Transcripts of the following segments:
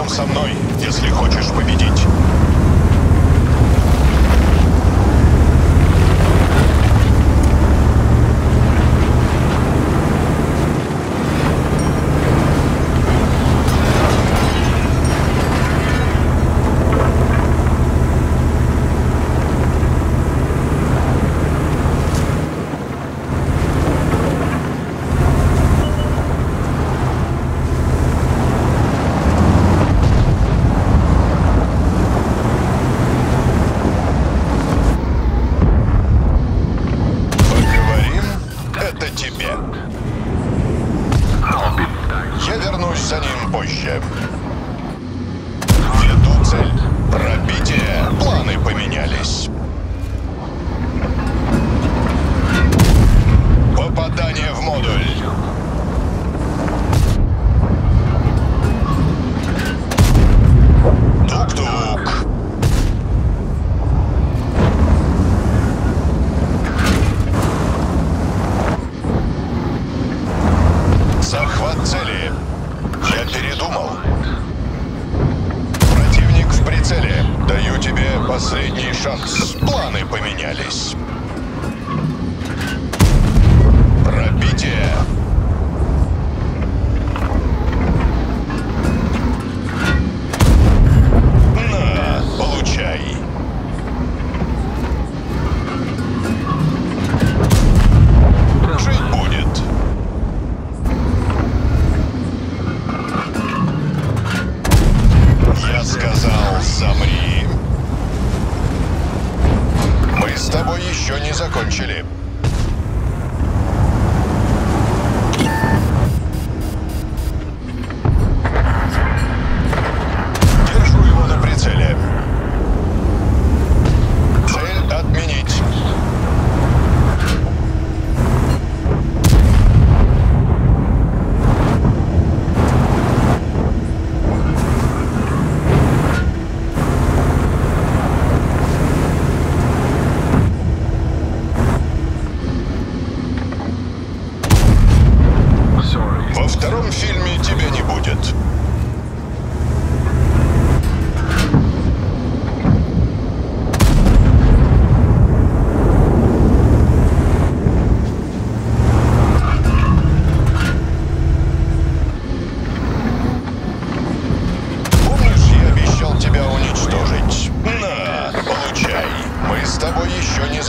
пойдем со мной, если хочешь победить. Последний шанс. Планы поменялись. с тобой еще не закончили.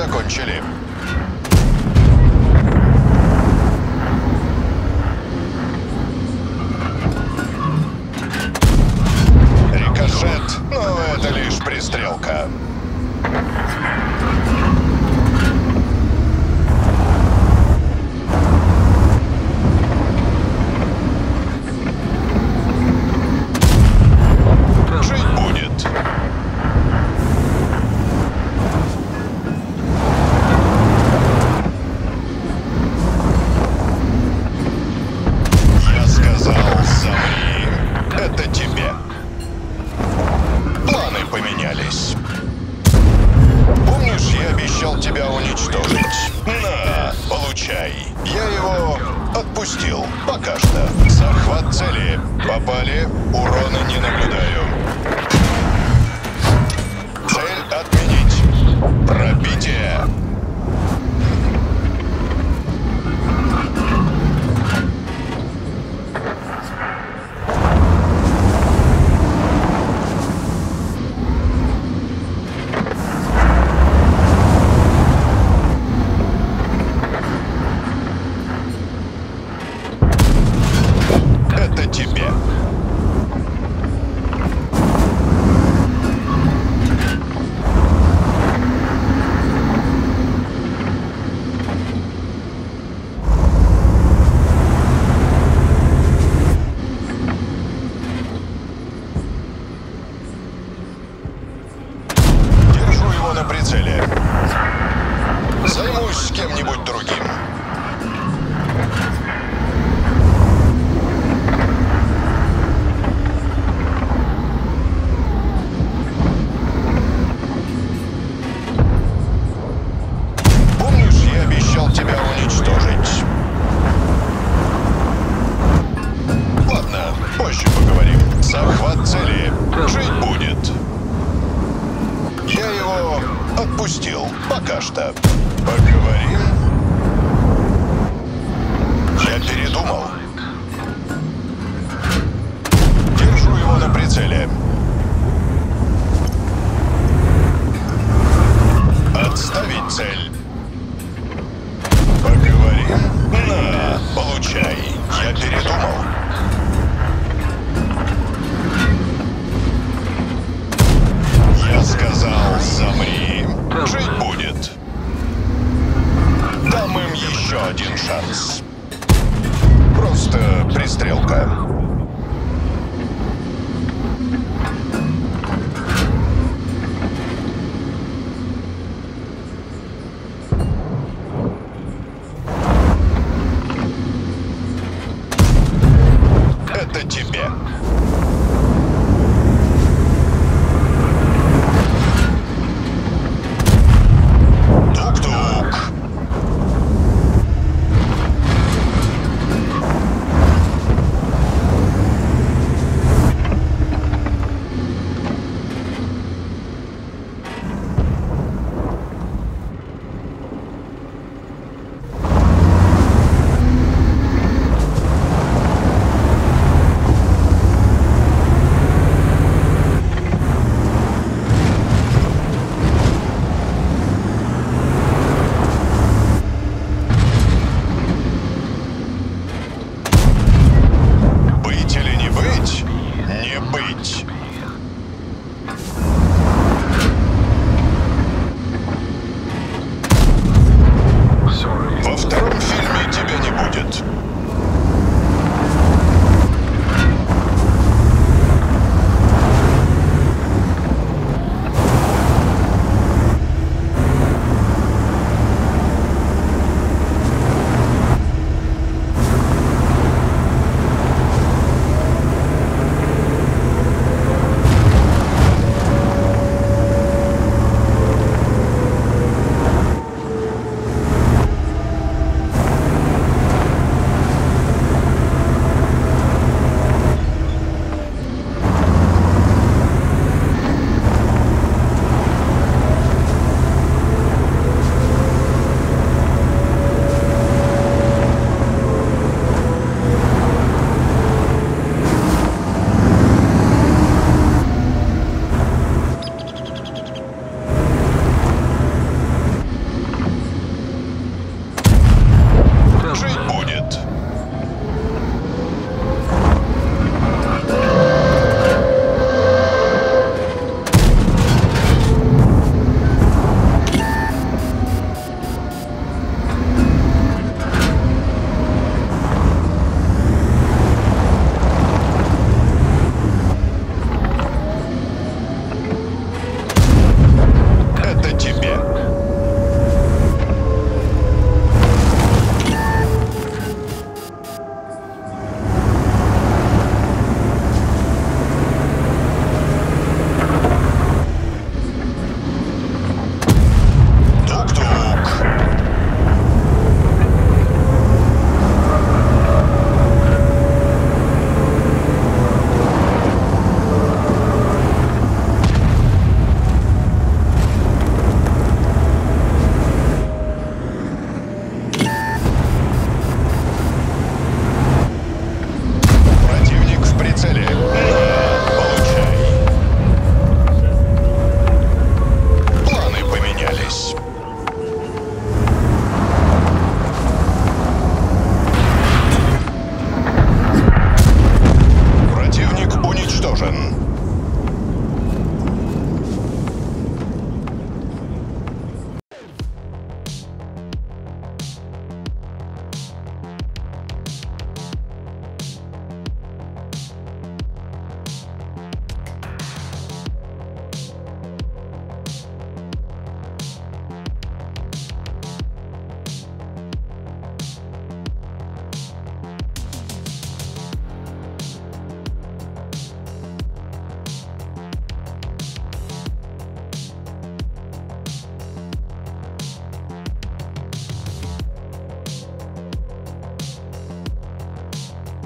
закончили. Неважно. Захват цели. Попали. Урона не наблюдаю. Цель отменить. Пробитие. Захват цели. Жить будет. Я его отпустил. Пока что. Поговорим. Я передумал. Держу его на прицеле.